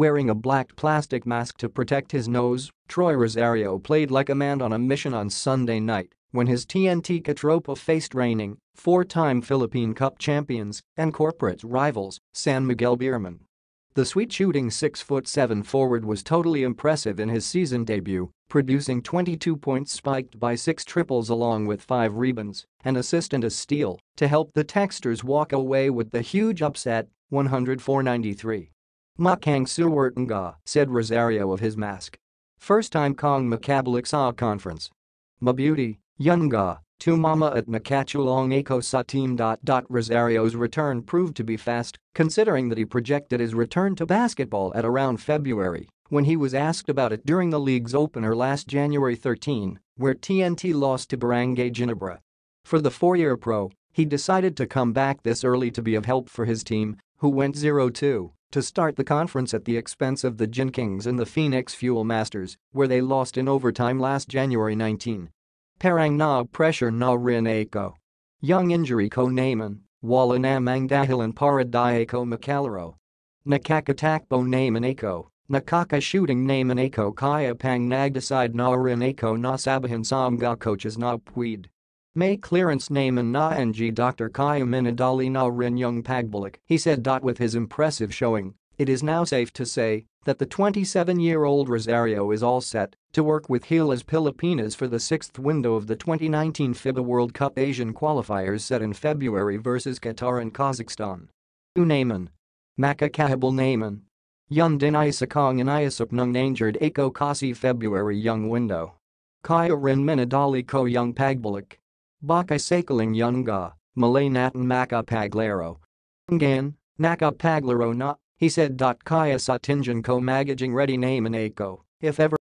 Wearing a black plastic mask to protect his nose, Troy Rosario played like a man on a mission on Sunday night when his TNT KaTropa faced reigning, four-time Philippine Cup champions and corporate rivals, San Miguel Beermen. The sweet-shooting 6'7 forward was totally impressive in his season debut, producing 22 points spiked by six triples along with five rebounds, an assist and a steal to help the Texters walk away with the huge upset, 104-93. Makang Suwertanga, said Rosario of his mask. First time Kong Makabalik saw conference. Mabuti, Yunga, to Mama at Nakachulong Ako sa team. Rosario's return proved to be fast, considering that he projected his return to basketball at around February when he was asked about it during the league's opener last January 13, where TNT lost to Barangay Ginebra. For the four-year pro, he decided to come back this early to be of help for his team, who went 0-2 to start the conference at the expense of the Gin Kings and the Phoenix Fuel Masters, where they lost in overtime last January 19. Parang na pressure na rin ako. Young injury ko naman, wala namang dahilan para di ako makalaro. Nakakatakbo naman ako, nakaka nakakashooting naman ako kaya pang nagdecide na rin ako na sabihin sa mga coaches na pwede. May clearance naman na ng Dr. Kaya Minadali na rin yung pagbalik, he said. With his impressive showing, it is now safe to say that the 27-year-old Rosario is all set to work with Gilas Pilipinas for the sixth window of the 2019 FIBA World Cup Asian qualifiers set in February versus Qatar and Kazakhstan. Unaman. Makakahabal Naman. Yun din isakong inayasap ng injured Ako Kasi February young window. Kaya rin minadali ko young pagbalik. Baka sakaling yunga, Malay natan makapaglaro. Ngayon, nakapaglaro na, he said. Kaya sa tinjan ko magaging ready name and Ako, if ever